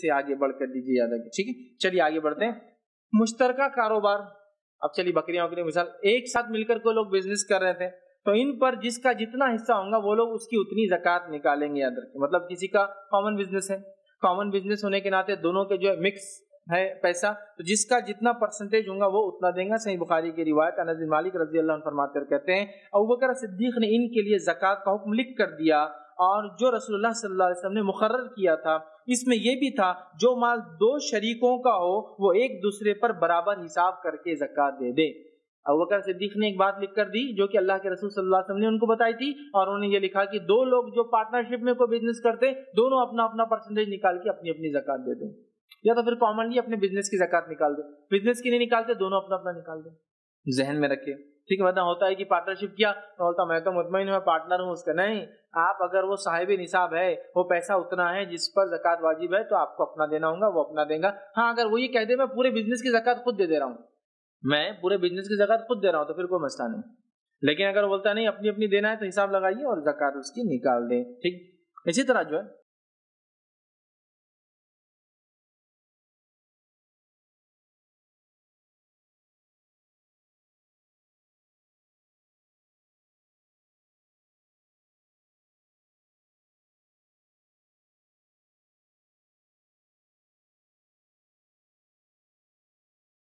سے آگے بڑھ کر دیجیے یاد رکھیے، ٹھیک ہے؟ چلیے آگے بڑھتے ہیں۔ مشترکہ کاروبار۔ اب چلیے بکریاں وکریاں، مثال ایک ساتھ مل کر کوئی لوگ بزنس کر رہے تھے، تو ان پر جس کا جتنا حصہ ہوگا وہ لوگ اس کی اتنی زکوٰۃ نکالیں گے، یاد رکھیں مطلب کسی کا کامن بزنس ہے۔ کامن بزنس ہونے کے ناطے دونوں کے جو ہے مکس ہے پیسہ، تو جس کا جتنا پرسنٹیج ہوگا وہ اتنا دیں گا۔ صحیح بخاری کی روایت، انس مالک رضی اللہ عنہ فرماتے کہتے ہیں ابوبکر صدیق نے ان کے لیے زکوٰۃ کا حکم لکھ کر دیا۔ اور جو رسول اللہ صلی اللہ علیہ وسلم نے مقرر کیا تھا، اس میں یہ بھی تھا، جو مال دو شریکوں کا ہو، وہ ایک دوسرے پر برابر حساب کر کے زکوٰۃ دے دے۔ ابوبکر صدیق نے ایک بات لکھ کر دی، جو کہ اللہ کے رسول صلی اللہ علیہ وسلم نے ان کو بتائی تھی، اور انہوں نے یہ لکھا کہ دو لوگ جو پارٹنرشپ میں کوئی بزنس کرتے، دونوں اپنا اپنا پرسنٹیج نکال کے اپنی اپنی زکات دے دیں۔ یا تو پھر کامنلی اپنے بزنس کی زکات نکال دیں۔ بزنس کی نہیں نکالتے، دونوں اپنا اپنا نکال دیں۔ ذہن میں رکھے۔ ٹھیک ہے مطلب ہوتا ہے کہ پارٹنرشپ کیا؟ بولتا، میں تو مطمئن ہوں پارٹنر ہوں اس کا۔ نہیں، آپ اگر وہ صاحب نصاب ہے، وہ پیسہ اتنا ہے، جس پر زکات واجب ہے، تو آپ کو اپنا دینا ہوگا، وہ اپنا دیں گا۔ ہاں اگر وہ یہ کہہ دے، میں پورے بزنس کی زکات خود دے دے رہا ہوں۔ میں پورے بزنس کی زکات خود دے رہا ہوں، تو پھر کوئی مسئلہ نہیں۔ لیکن اگر بولتا نہیں، اپنی اپنی دینا ہے، تو حساب لگائیے اور زکات اس کی نکال دیں۔ ٹھیک؟ اسی طرح جو ہے